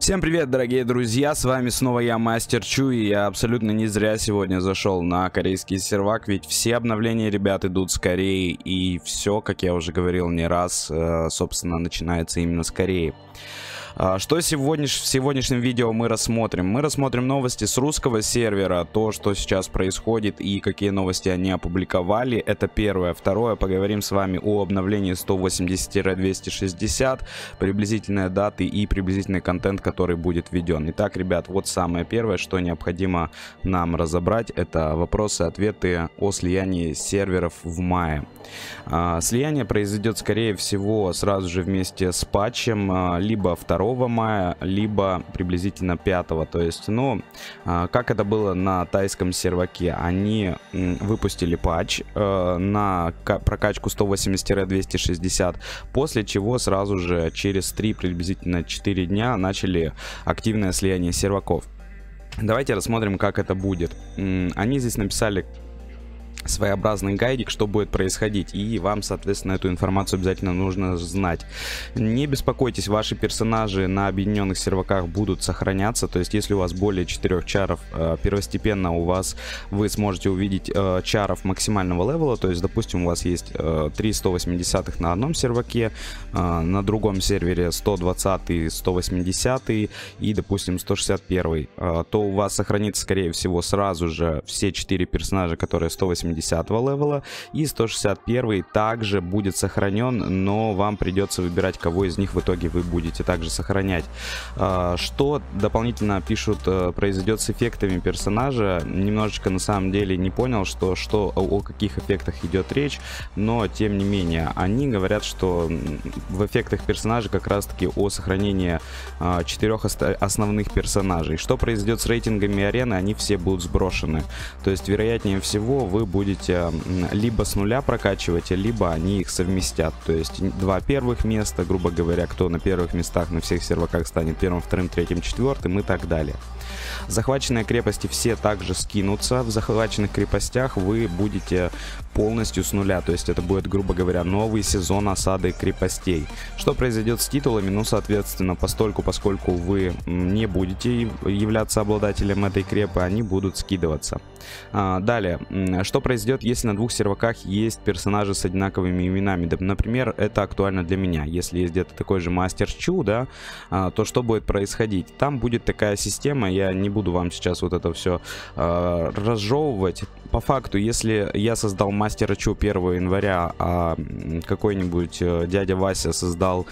Всем привет, дорогие друзья, с вами снова я, Мастер Чу, и я абсолютно не зря сегодня зашел на корейский сервак, ведь все обновления, ребят, идут скорее, и все, как я уже говорил не раз, э, собственно, начинается именно с Кореи. А, что сегодняш... в сегодняшнем видео мы рассмотрим? Мы рассмотрим новости с русского сервера, то, что сейчас происходит и какие новости они опубликовали. Это первое. Второе, поговорим с вами о обновлении 180-260, приблизительные даты и приблизительный контент, который будет введен. Итак, ребят, вот самое первое, что необходимо нам разобрать, это вопросы-ответы о слиянии серверов в мае. А, слияние произойдет, скорее всего, сразу же вместе с патчем, а, либо 2 мая, либо приблизительно 5. То есть, ну, а, как это было на тайском серваке, они выпустили патч на прокачку 180-260, после чего сразу же через 3, приблизительно 4 дня начали активное слияние серваков. Давайте рассмотрим, как это будет. Они здесь написали своеобразный гайдик, что будет происходить, и вам, соответственно, эту информацию обязательно нужно знать. Не беспокойтесь, ваши персонажи на объединенных серваках будут сохраняться, то есть если у вас более 4 чаров, э, первостепенно у вас вы сможете увидеть э, чаров максимального левела, то есть, допустим, у вас есть э, 3 180 на одном серваке, э, на другом сервере 120, 180 и, допустим, 161, э, то у вас сохранится, скорее всего, сразу же все 4 персонажа, которые 180 180 левела. И 161 также будет сохранен, но вам придется выбирать, кого из них в итоге вы будете также сохранять. А, что дополнительно пишут э, произойдет с эффектами персонажа, немножечко на самом деле не понял, что, что о каких эффектах идет речь, но тем не менее, они говорят, что в эффектах персонажа как раз таки о сохранении а, четырех основных персонажей. Что произойдет с рейтингами арены, они все будут сброшены. То есть, вероятнее всего, вы будете будете либо с нуля прокачивать, либо они их совместят. То есть два первых места, грубо говоря, кто на первых местах на всех серваках станет первым, вторым, третьим, четвертым и так далее. Захваченные крепости все также скинутся. В захваченных крепостях вы будете полностью с нуля. То есть это будет, грубо говоря, новый сезон осады крепостей. Что произойдет с титулами? Ну, соответственно, постольку, поскольку вы не будете являться обладателем этой крепы, они будут скидываться. А, далее, что произойдет, если на двух серваках есть персонажи с одинаковыми именами? Например, это актуально для меня. Если есть где-то такой же Мастер Чу, да, а, то что будет происходить? Там будет такая система, я не буду вам сейчас вот это все а, разжевывать. По факту, если я создал Мастера Чу 1 января, а какой-нибудь э, дядя Вася создал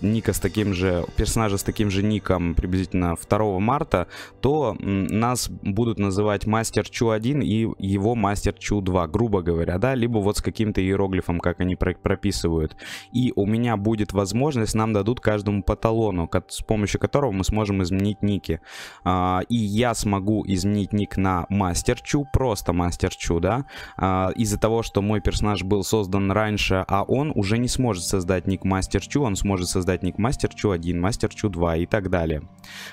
ника с таким же, персонажа с таким же ником приблизительно 2 марта, то нас будут называть Мастер Чу 1 и его Мастер Чу 2, грубо говоря, да, либо вот с каким-то иероглифом, как они прописывают. И у меня будет возможность, нам дадут каждому по талону, с помощью которого мы сможем изменить ники. А, и я смогу изменить ник на Мастер Чу, просто Мастер Чу, да, а, из-за того, что мой персонаж был создан раньше, а он уже не сможет создать ник Мастер Чу, он сможет создать ник Мастер Чу 1, Мастер Чу 2 и так далее.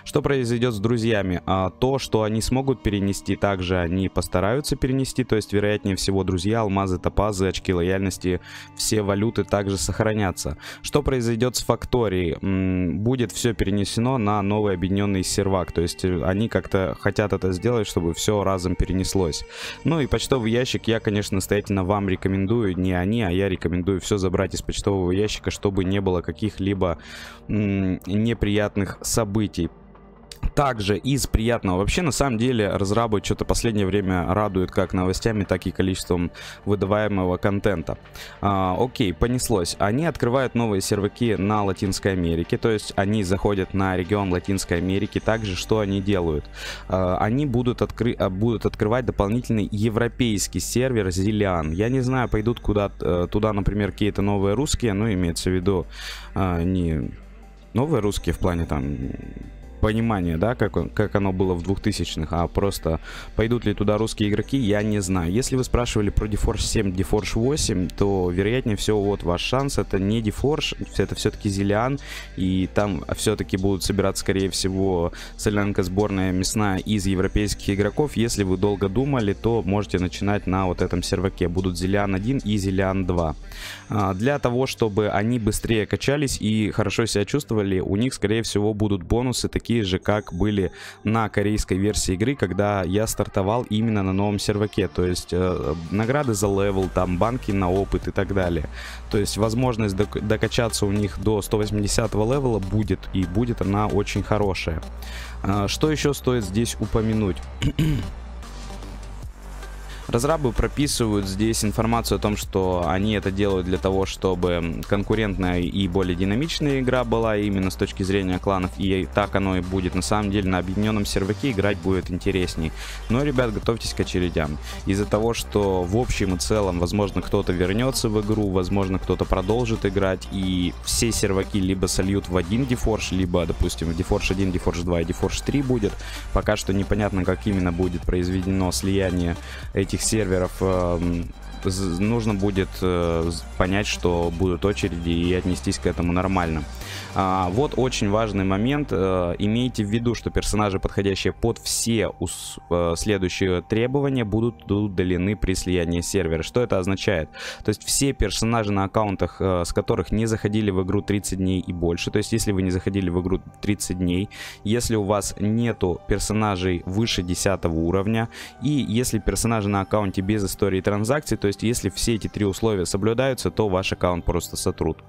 Что произойдет с друзьями? А, то, что они смогут перенести, также они постараются перенести, то есть, вероятнее всего, друзья, алмазы, топазы, очки лояльности, все валюты также сохранятся. Что произойдет с факторией? Будет все перенесено на новый объединенный сервак, то есть э, они как-то хотят это сделать, чтобы все разом перенеслось. Ну и почтовый ящик я, конечно, настоятельно вам рекомендую, не они, а я рекомендую все забрать из почтового ящика, чтобы не было каких-либо неприятных событий. Также из приятного, вообще на самом деле разрабы что-то последнее время радуют как новостями, так и количеством выдаваемого контента. А, окей, понеслось. Они открывают новые серваки на Латинской Америке, то есть они заходят на регион Латинской Америки. Также что они делают? А, они будут, откры а, будут открывать дополнительный европейский сервер Zillian. Я не знаю, пойдут куда э, туда, например, какие-то новые русские, ну имеется в виду а, не новые русские в плане там понимание, да, как, как оно было в 2000-х, а просто пойдут ли туда русские игроки, я не знаю. Если вы спрашивали про DeForce 7, DeForce 8, то вероятнее всего вот ваш шанс, это не DeForce, это все-таки Zillian, и там все-таки будут собираться, скорее всего, солянка сборная мясная из европейских игроков. Если вы долго думали, то можете начинать на вот этом серваке. Будут Zillian 1 и Zillian 2. А, для того, чтобы они быстрее качались и хорошо себя чувствовали, у них, скорее всего, будут бонусы такие же, как были на корейской версии игры, когда я стартовал именно на новом серваке. То есть э, награды за левел, там банки на опыт и так далее. То есть возможность докачаться у них до 180 левела будет, и будет она очень хорошая. А, что еще стоит здесь упомянуть? Разрабы прописывают здесь информацию о том, что они это делают для того, чтобы конкурентная и более динамичная игра была именно с точки зрения кланов, и так оно и будет. На самом деле на объединенном серваке играть будет интересней. Но, ребят, готовьтесь к очередям. Из-за того, что в общем и целом, возможно, кто-то вернется в игру, возможно, кто-то продолжит играть, и все серваки либо сольют в один DeForge, либо, допустим, DeForge 1, DeForge 2 и DeForge 3 будет. Пока что непонятно, как именно будет произведено слияние этих серверов эм, нужно будет э, понять, что будут очереди и отнестись к этому нормально. А, вот очень важный момент. А, имейте в виду, что персонажи, подходящие под все а, следующие требования, будут удалены при слиянии сервера. Что это означает? То есть все персонажи на аккаунтах, с которых не заходили в игру 30 дней и больше, то есть если вы не заходили в игру 30 дней, если у вас нету персонажей выше 10 уровня, и если персонажи на аккаунте без истории транзакций, то есть если все эти три условия соблюдаются, то ваш аккаунт просто сотрут.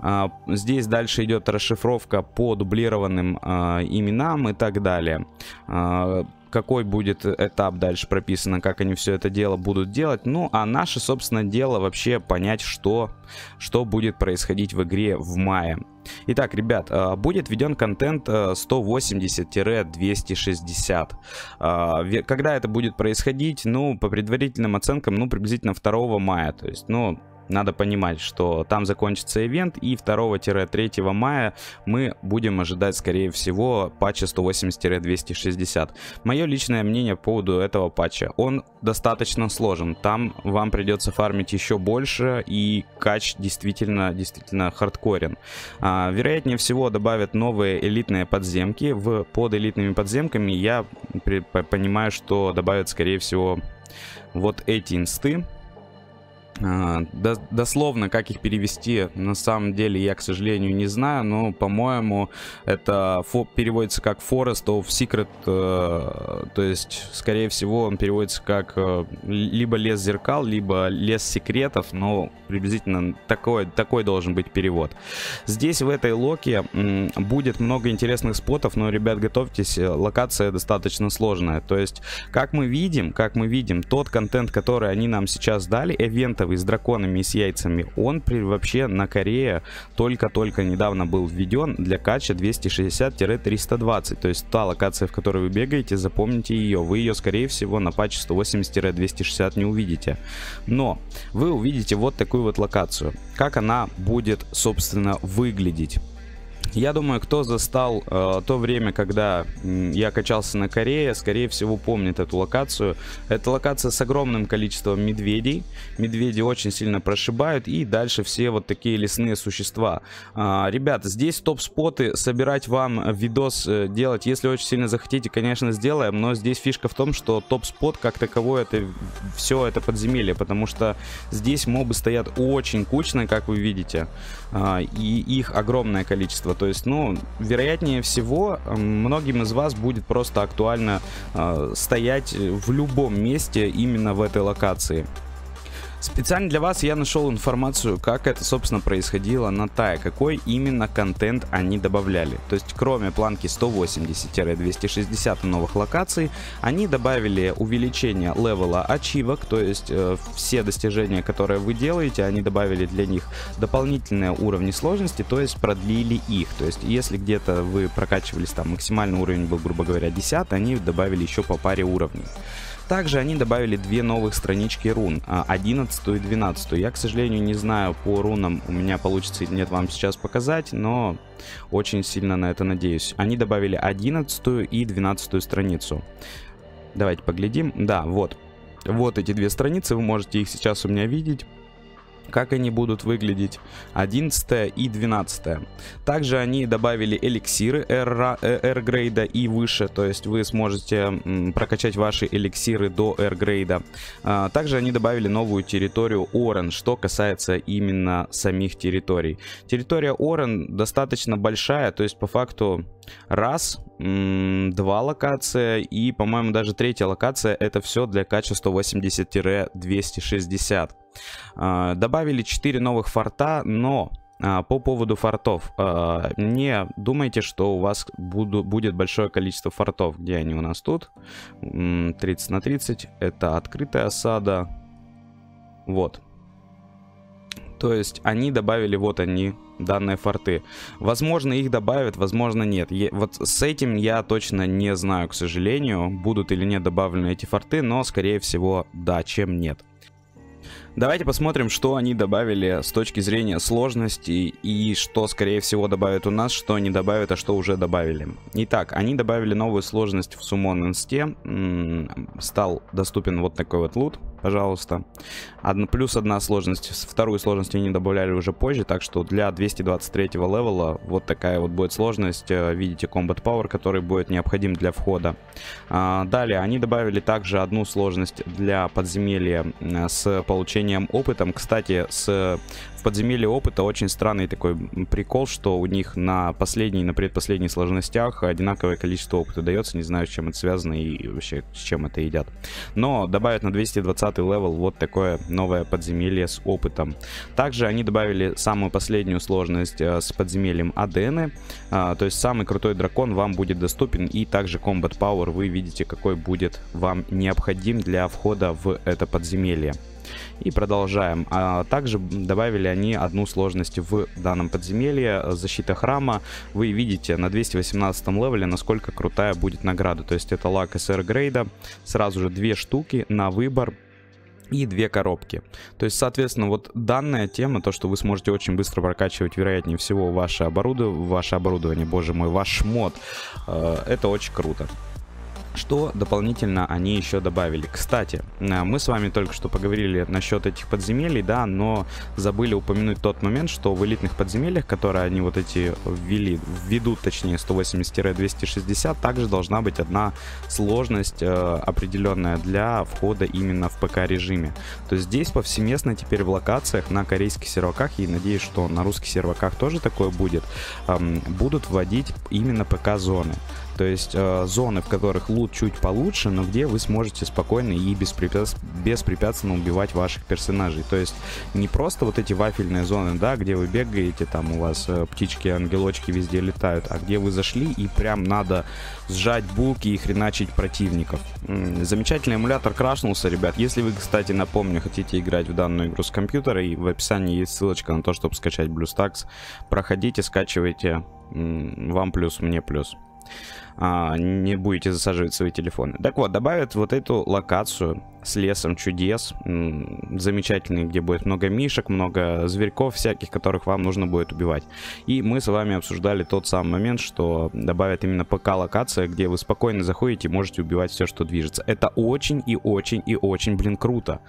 А, здесь дальше идет расшифровка по дублированным а, именам и так далее а, какой будет этап дальше прописано, как они все это дело будут делать. Ну, а наше, собственно, дело вообще понять, что, что будет происходить в игре в мае. Итак, ребят, будет введен контент 180-260. Когда это будет происходить? Ну, по предварительным оценкам, ну, приблизительно 2 мая. То есть, ну, надо понимать, что там закончится ивент, и 2-3 мая мы будем ожидать, скорее всего, патча 180-260. Мое личное мнение по поводу этого патча. Он достаточно сложен. Там вам придется фармить еще больше, и кач действительно, действительно хардкорен. А, вероятнее всего добавят новые элитные подземки. В, под элитными подземками я при, понимаю, что добавят, скорее всего, вот эти инсты. А, дословно, как их перевести, на самом деле я, к сожалению, не знаю, но, по-моему, это переводится как Forest of Secret, э, то есть, скорее всего, он переводится как э, либо лес зеркал, либо лес секретов, но приблизительно такой, такой должен быть перевод. Здесь, в этой локе, будет много интересных спотов, но, ребят, готовьтесь, э, локация достаточно сложная, то есть, как мы видим, как мы видим, тот контент, который они нам сейчас дали, эвентовый, с драконами и с яйцами, он при, вообще на Корее только-только недавно был введен для кача 260-320. То есть та локация, в которой вы бегаете, запомните ее. Вы ее, скорее всего, на патче 180-260 не увидите. Но вы увидите вот такую вот локацию. Как она будет, собственно, выглядеть. Я думаю, кто застал э, то время, когда я качался на Корее, скорее всего помнит эту локацию. Это локация с огромным количеством медведей. Медведи очень сильно прошибают. И дальше все вот такие лесные существа. Э, ребят, здесь топ-споты. Собирать вам видос э, делать, если очень сильно захотите, конечно, сделаем. Но здесь фишка в том, что топ-спот как таковой это все это подземелье. Потому что здесь мобы стоят очень кучно, как вы видите. Э, и их огромное количество. То есть, ну, вероятнее всего, многим из вас будет просто актуально э, стоять в любом месте именно в этой локации. Специально для вас я нашел информацию, как это, собственно, происходило на Тае, какой именно контент они добавляли. То есть, кроме планки 180-260 новых локаций, они добавили увеличение левела ачивок, то есть э, все достижения, которые вы делаете, они добавили для них дополнительные уровни сложности, то есть продлили их. То есть, если где-то вы прокачивались, там максимальный уровень был, грубо говоря, 10, они добавили еще по паре уровней. Также они добавили две новых странички рун, 11 и 12. Я, к сожалению, не знаю по рунам, у меня получится или нет вам сейчас показать, но очень сильно на это надеюсь. Они добавили 11 и 12 страницу. Давайте поглядим. Да, вот. Вот эти две страницы, вы можете их сейчас у меня видеть как они будут выглядеть 11 и 12 также они добавили эликсиры R грейда и выше то есть вы сможете прокачать ваши эликсиры до R грейда а, также они добавили новую территорию Орен что касается именно самих территорий. Территория Орен достаточно большая то есть по факту раз два локация и по-моему даже третья локация это все для качества 80-260 а, добавили 4 новых форта, но а, по поводу фортов. А, не думайте, что у вас буду, будет большое количество фортов. Где они у нас тут? 30 на 30. Это открытая осада. Вот. То есть они добавили, вот они, данные форты. Возможно, их добавят, возможно, нет. Е вот с этим я точно не знаю, к сожалению, будут или нет добавлены эти форты, но, скорее всего, да, чем нет. Давайте посмотрим, что они добавили с точки зрения сложности и что, скорее всего, добавят у нас, что они добавят, а что уже добавили. Итак, они добавили новую сложность в Summon Инсте. Стал доступен вот такой вот лут пожалуйста. Одна, плюс одна сложность. Вторую сложность они добавляли уже позже, так что для 223 левела вот такая вот будет сложность. Э, видите, Combat Power, который будет необходим для входа. А, далее, они добавили также одну сложность для подземелья с получением опытом. Кстати, с в подземелье опыта очень странный такой прикол, что у них на последней на предпоследней сложностях одинаковое количество опыта дается. Не знаю, с чем это связано и вообще с чем это едят. Но добавят на 220 левел вот такое новое подземелье с опытом. Также они добавили самую последнюю сложность э, с подземельем Адены. А, то есть самый крутой дракон вам будет доступен. И также Combat Power вы видите, какой будет вам необходим для входа в это подземелье. И продолжаем. А также добавили они одну сложность в данном подземелье. Защита храма. Вы видите на 218 левеле, насколько крутая будет награда. То есть это лак SR грейда. Сразу же две штуки на выбор и две коробки. То есть, соответственно, вот данная тема, то, что вы сможете очень быстро прокачивать, вероятнее всего, ваше оборудование, ваше оборудование, боже мой, ваш мод, э, это очень круто. Что дополнительно они еще добавили? Кстати, э, мы с вами только что поговорили насчет этих подземелий, да, но забыли упомянуть тот момент, что в элитных подземельях, которые они вот эти ввели, введут, точнее, 180-260, также должна быть одна сложность э, определенная для входа именно в ПК-режиме. То есть здесь повсеместно теперь в локациях на корейских серваках, и надеюсь, что на русских серваках тоже такое будет, э, будут вводить именно ПК-зоны. То есть э, зоны, в которых лут чуть получше, но где вы сможете спокойно и беспрепятс... беспрепятственно убивать ваших персонажей. То есть не просто вот эти вафельные зоны, да, где вы бегаете, там у вас э, птички, ангелочки везде летают, а где вы зашли и прям надо сжать булки и хреначить противников. М-м, замечательный эмулятор крашнулся, ребят. Если вы, кстати, напомню, хотите играть в данную игру с компьютера, и в описании есть ссылочка на то, чтобы скачать BlueStacks, проходите, скачивайте. М-м, вам плюс, мне плюс а, не будете засаживать свои телефоны. Так вот, добавят вот эту локацию с лесом чудес, замечательный, где будет много мишек, много зверьков всяких, которых вам нужно будет убивать. И мы с вами обсуждали тот самый момент, что добавят именно ПК-локация, где вы спокойно заходите и можете убивать все, что движется. Это очень и очень и очень, блин, круто.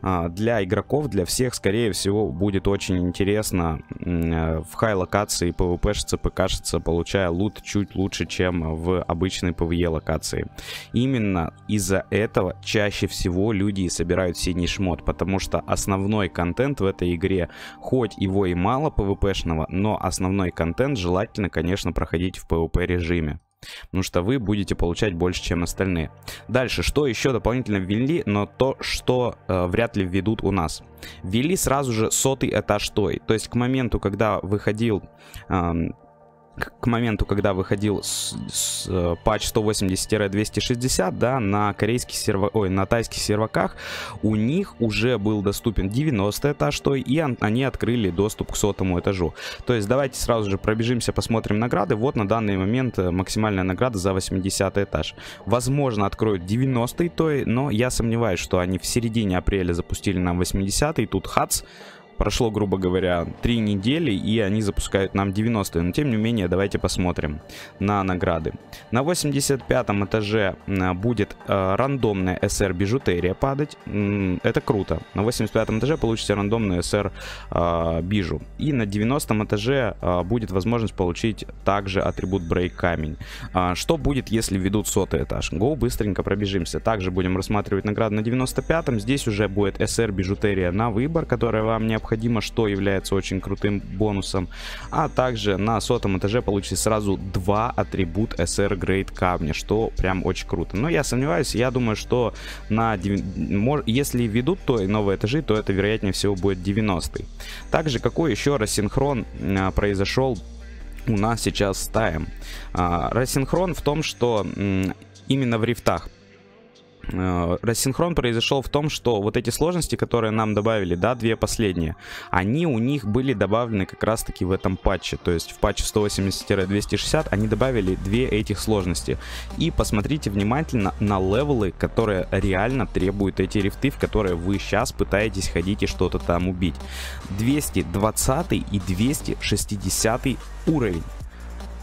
А, для игроков, для всех, скорее всего, будет очень интересно э, в хай-локации PvP-шиться, ПК-шиться, получая лут чуть лучше, чем в обычной PvE локации. Именно из-за этого чаще всего люди собирают синий шмот, потому что основной контент в этой игре, хоть его и мало PvP-шного, но основной контент желательно, конечно, проходить в PvP режиме. Потому что вы будете получать больше, чем остальные. Дальше, что еще дополнительно ввели, но то, что э, вряд ли введут у нас. Ввели сразу же сотый этаж той. То есть к моменту, когда выходил... Э, к моменту, когда выходил с, с, э, патч 180-260, да, на корейских серваках, ой, на тайских серваках, у них уже был доступен 90 этаж той, и они открыли доступ к сотому этажу. То есть давайте сразу же пробежимся, посмотрим награды. Вот на данный момент э, максимальная награда за 80 этаж. Возможно, откроют 90 той, но я сомневаюсь, что они в середине апреля запустили нам 80 -й. Тут хац прошло, грубо говоря, 3 недели, и они запускают нам 90 Но тем не менее, давайте посмотрим на награды. На 85 этаже будет э, рандомная SR бижутерия падать. Это круто. На 85 этаже получите рандомную SR э, бижу. И на 90 этаже э, будет возможность получить также атрибут брейк камень. Э, что будет, если ведут сотый этаж? Go, быстренько пробежимся. Также будем рассматривать награды на 95 -м. Здесь уже будет SR бижутерия на выбор, которая вам необходима необходимо, что является очень крутым бонусом. А также на сотом этаже получите сразу два атрибут SR Grade камня, что прям очень круто. Но я сомневаюсь, я думаю, что на если ведут то и новые этажи, то это вероятнее всего будет 90 -й. Также какой еще рассинхрон а, произошел у нас сейчас с Таем? А, рассинхрон в том, что именно в рифтах рассинхрон произошел в том, что вот эти сложности, которые нам добавили, да, две последние, они у них были добавлены как раз-таки в этом патче. То есть в патче 180-260 они добавили две этих сложности. И посмотрите внимательно на левелы, которые реально требуют эти рифты, в которые вы сейчас пытаетесь ходить и что-то там убить. 220 и 260 уровень.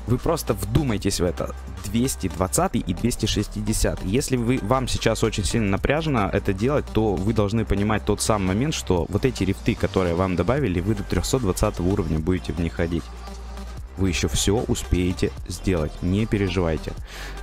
Вы просто вдумайтесь в это. 220 и 260. Если вы, вам сейчас очень сильно напряжено это делать, то вы должны понимать тот самый момент, что вот эти рифты, которые вам добавили, вы до 320 уровня будете в них ходить вы еще все успеете сделать, не переживайте.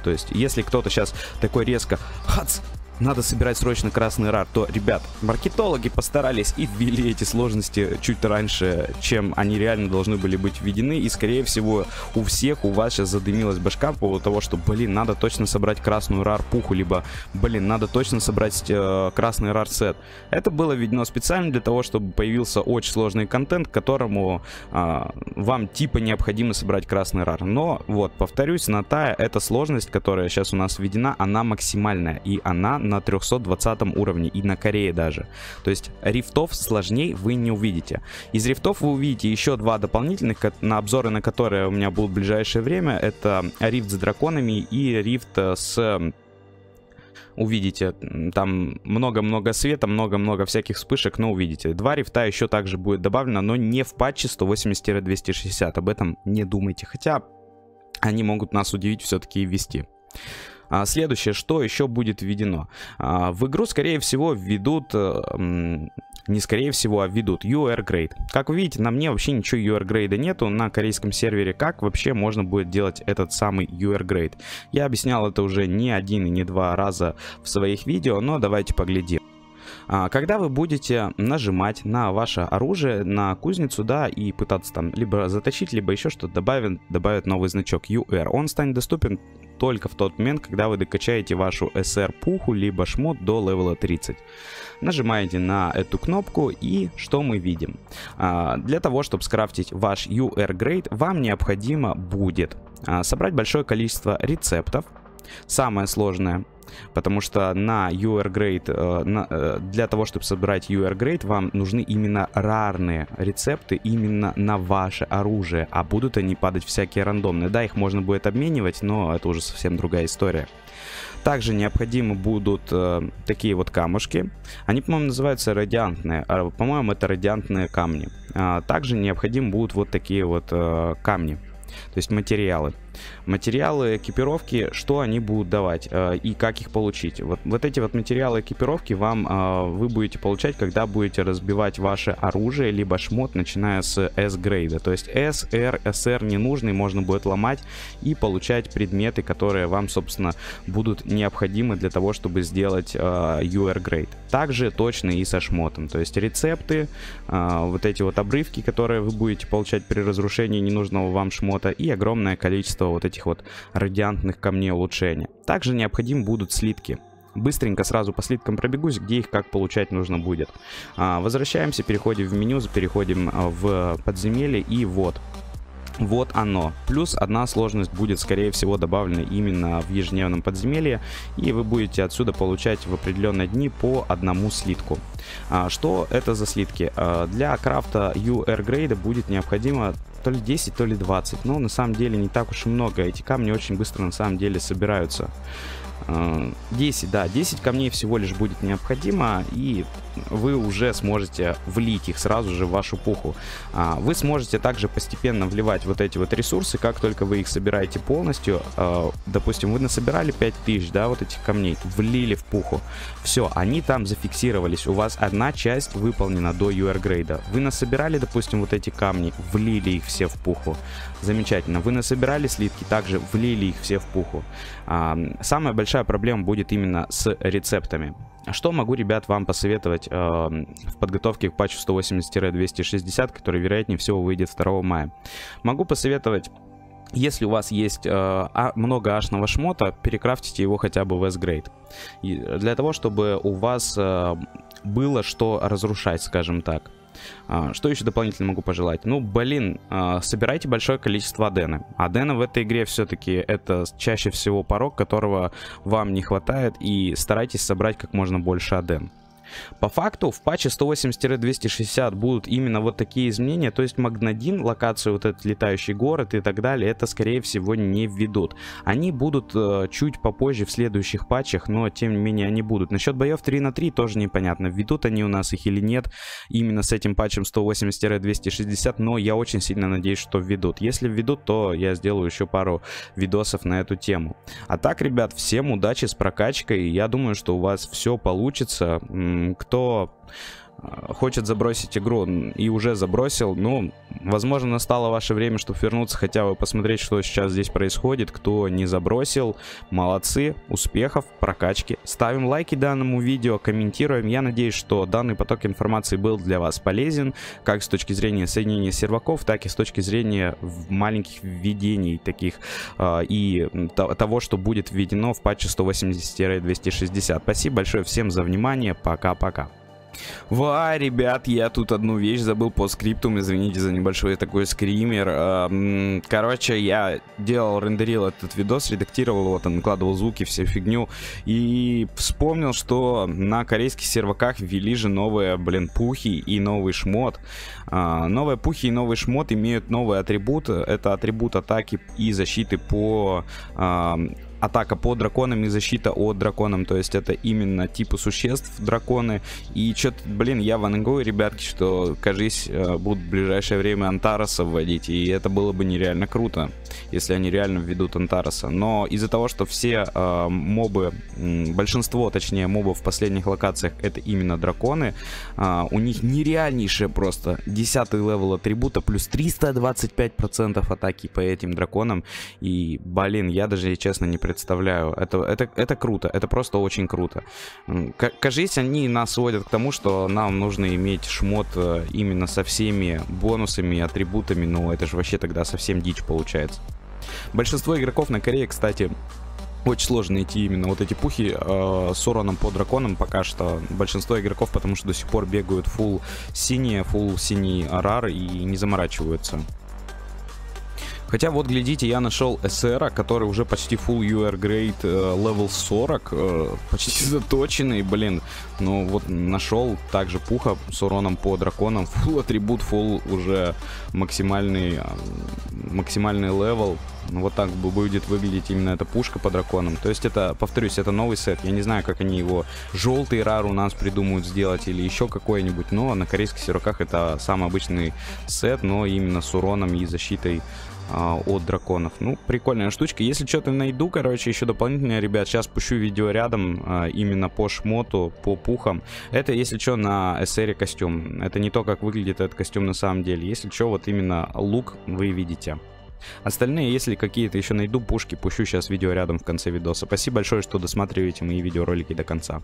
То есть, если кто-то сейчас такой резко, хац, надо собирать срочно красный рар, то, ребят, маркетологи постарались и ввели эти сложности чуть раньше, чем они реально должны были быть введены. И, скорее всего, у всех у вас сейчас задымилась башка по поводу того, что, блин, надо точно собрать красную рар пуху, либо, блин, надо точно собрать э, красный рар сет. Это было введено специально для того, чтобы появился очень сложный контент, которому э, вам типа необходимо собрать красный рар. Но, вот, повторюсь, на Тая эта сложность, которая сейчас у нас введена, она максимальная, и она на 320 уровне и на Корее даже. То есть рифтов сложней вы не увидите. Из рифтов вы увидите еще два дополнительных, на обзоры на которые у меня будут в ближайшее время. Это рифт с драконами и рифт э, с увидите. Там много-много света, много-много всяких вспышек, но увидите. Два рифта еще также будет добавлено, но не в патче 180-260. Об этом не думайте. Хотя они могут нас удивить все-таки и ввести. А, следующее, что еще будет введено? А, в игру, скорее всего, введут... Э, не скорее всего, а введут UR Grade. Как вы видите, на мне вообще ничего UR Grade нету на корейском сервере. Как вообще можно будет делать этот самый UR Grade? Я объяснял это уже не один и не два раза в своих видео, но давайте поглядим. А, когда вы будете нажимать на ваше оружие, на кузницу, да, и пытаться там либо заточить, либо еще что-то добавить, добавить новый значок UR, он станет доступен только в тот момент, когда вы докачаете вашу SR пуху либо шмот до левела 30. Нажимаете на эту кнопку и что мы видим? А, для того, чтобы скрафтить ваш UR Grade, вам необходимо будет а, собрать большое количество рецептов. Самое сложное Потому что на UR Grade, э, э, для того, чтобы собрать UR Grade, вам нужны именно рарные рецепты именно на ваше оружие. А будут они падать всякие рандомные. Да, их можно будет обменивать, но это уже совсем другая история. Также необходимы будут э, такие вот камушки. Они, по-моему, называются радиантные. А, по-моему, это радиантные камни. А, также необходимы будут вот такие вот камни. То есть материалы материалы экипировки, что они будут давать э, и как их получить. Вот, вот эти вот материалы экипировки вам э, вы будете получать, когда будете разбивать ваше оружие, либо шмот, начиная с S-грейда. То есть S, R, SR не нужны, можно будет ломать и получать предметы, которые вам, собственно, будут необходимы для того, чтобы сделать э, UR грейд. Также точно и со шмотом. То есть рецепты, э, вот эти вот обрывки, которые вы будете получать при разрушении ненужного вам шмота и огромное количество количество вот этих вот радиантных камней улучшения. Также необходимы будут слитки. Быстренько сразу по слиткам пробегусь, где их как получать нужно будет. А, возвращаемся, переходим в меню, переходим а, в подземелье и вот. Вот оно. Плюс одна сложность будет, скорее всего, добавлена именно в ежедневном подземелье, и вы будете отсюда получать в определенные дни по одному слитку. А, что это за слитки? А, для крафта UR грейда будет необходимо то ли 10, то ли 20. Но на самом деле не так уж и много. Эти камни очень быстро на самом деле собираются. 10, э, да, 10 камней всего лишь будет необходимо, и вы уже сможете влить их сразу же в вашу пуху. А, вы сможете также постепенно вливать вот эти вот ресурсы, как только вы их собираете полностью. Э, допустим, вы насобирали 5000, да, вот этих камней, влили в пуху. Все, они там зафиксировались. У вас одна часть выполнена до UR грейда. Вы насобирали, допустим, вот эти камни, влили их все в пуху. Замечательно. Вы насобирали слитки, также влили их все в пуху. А, самая большая проблема будет именно с рецептами. Что могу, ребят, вам посоветовать э, в подготовке к патчу 180-260, который, вероятнее всего, выйдет 2 мая? Могу посоветовать если у вас есть э, а, много ашного шмота, перекрафтите его хотя бы в S-Grade. Для того, чтобы у вас э, было что разрушать, скажем так. А, что еще дополнительно могу пожелать? Ну, блин, а, собирайте большое количество адена. Адена в этой игре все-таки это чаще всего порог, которого вам не хватает, и старайтесь собрать как можно больше аден. По факту в патче 180-260 будут именно вот такие изменения, то есть Магнадин, локацию вот этот летающий город и так далее, это скорее всего не введут. Они будут э, чуть попозже в следующих патчах, но тем не менее они будут. Насчет боев 3 на 3 тоже непонятно, введут они у нас их или нет, именно с этим патчем 180-260, но я очень сильно надеюсь, что введут. Если введут, то я сделаю еще пару видосов на эту тему. А так, ребят, всем удачи с прокачкой, я думаю, что у вас все получится кто хочет забросить игру и уже забросил, ну, возможно, настало ваше время, чтобы вернуться, хотя бы посмотреть, что сейчас здесь происходит. Кто не забросил, молодцы, успехов, прокачки. Ставим лайки данному видео, комментируем. Я надеюсь, что данный поток информации был для вас полезен, как с точки зрения соединения серваков, так и с точки зрения маленьких введений таких э, и того, что будет введено в патче 180-260. Спасибо большое всем за внимание. Пока-пока. Ва, ребят, я тут одну вещь забыл по скрипту, извините за небольшой такой скример. Короче, я делал, рендерил этот видос, редактировал его, там, накладывал звуки, всю фигню, и вспомнил, что на корейских серваках ввели же новые, блин, пухи и новый шмот. А, новые пухи и новый шмот имеют новый атрибут, это атрибут атаки и защиты по атака по драконам и защита от драконам. То есть это именно типы существ драконы. И что-то, блин, я вангую, ребятки, что, кажись, э, будут в ближайшее время Антараса вводить. И это было бы нереально круто, если они реально введут Антараса. Но из-за того, что все э, мобы, большинство, точнее, мобов в последних локациях это именно драконы, э, у них нереальнейшее просто 10 левел атрибута плюс 325% атаки по этим драконам. И, блин, я даже, честно, не представляю. Это, это, это круто, это просто очень круто. Кажись, они нас сводят к тому, что нам нужно иметь шмот э, именно со всеми бонусами, атрибутами, но это же вообще тогда совсем дичь получается. Большинство игроков на Корее, кстати, очень сложно найти именно вот эти пухи э, с уроном по драконам пока что. Большинство игроков, потому что до сих пор бегают full синие, full синий арар и не заморачиваются. Хотя вот, глядите, я нашел SR, который уже почти full UR grade, э, level 40, э, почти заточенный, блин. Ну вот нашел также пуха с уроном по драконам, full атрибут, full уже максимальный, э, максимальный левел. Вот так будет выглядеть именно эта пушка по драконам. То есть это, повторюсь, это новый сет. Я не знаю, как они его желтый рар у нас придумают сделать или еще какой-нибудь, но на корейских серваках это самый обычный сет, но именно с уроном и защитой от драконов. Ну, прикольная штучка. Если что-то найду, короче, еще дополнительно, ребят, сейчас пущу видео рядом а, именно по шмоту, по пухам. Это, если что, на SR костюм. Это не то, как выглядит этот костюм на самом деле. Если что, вот именно лук вы видите. Остальные, если какие-то еще найду пушки, пущу сейчас видео рядом в конце видоса. Спасибо большое, что досматриваете мои видеоролики до конца.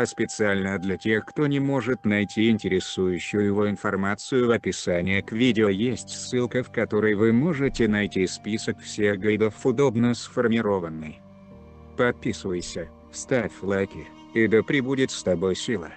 А специально для тех, кто не может найти интересующую его информацию в описании к видео есть ссылка в которой вы можете найти список всех гайдов удобно сформированный. Подписывайся, ставь лайки, и да пребудет с тобой сила.